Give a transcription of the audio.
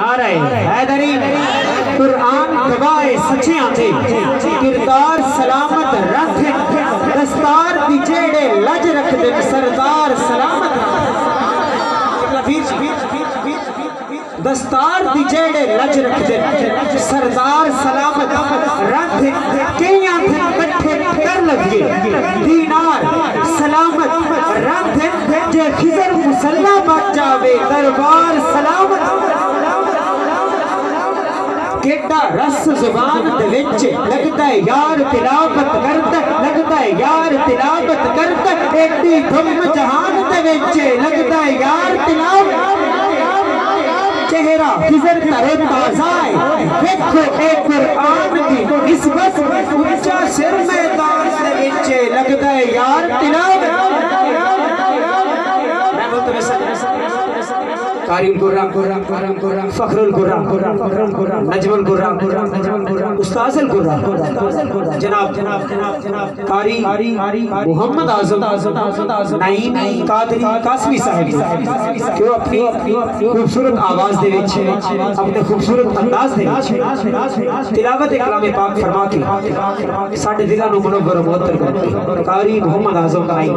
نعرہ حیدری قرآن گواہ سچیاں دے کردار سلامت رکھ دستار دی جیڑے لج رکھ دے۔ سردار سلامت دستار دی جیڑے لج رکھ دے۔ سردار سلامت رکھ کئیاں تھے؟ کٹھے کر لگے دینار سلامت رکھ جے خضر مسلح بچ جاوے، دربار سلامت کیٹا رس زبان دے لگتا ہے یار تلاوت کرتا لگتا ہے یار تلاوت کرتا ایڈی دھم جہان دے لگتا ہے یار تلاوت چہرہ خضر ترے تازہ ہے دیکھو اے قرآن دی نسبت اونچا سر میدان دے وچ لگتا ہے یار تلاوت میں بولتا ہے قاری القرآن فخر القرآن نجم القرآن استاذ القرآن جناب قاری محمد آزم نعیم قادری قاسمی صاحب وہ اپنی خوبصورت آواز دے وچ اپنے خوبصورت انداز دے وچ تلاوت کلام پاک فرما کے ساڈے دلاں نو منور و معطر کر قاری محمد آزم نعیم